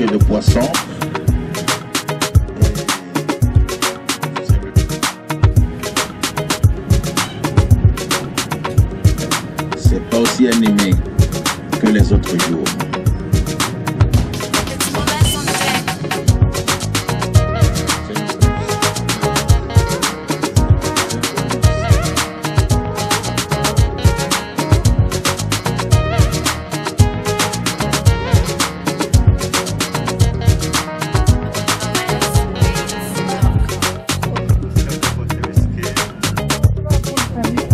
De poissons. C'est pas aussi animé que les autres jours. from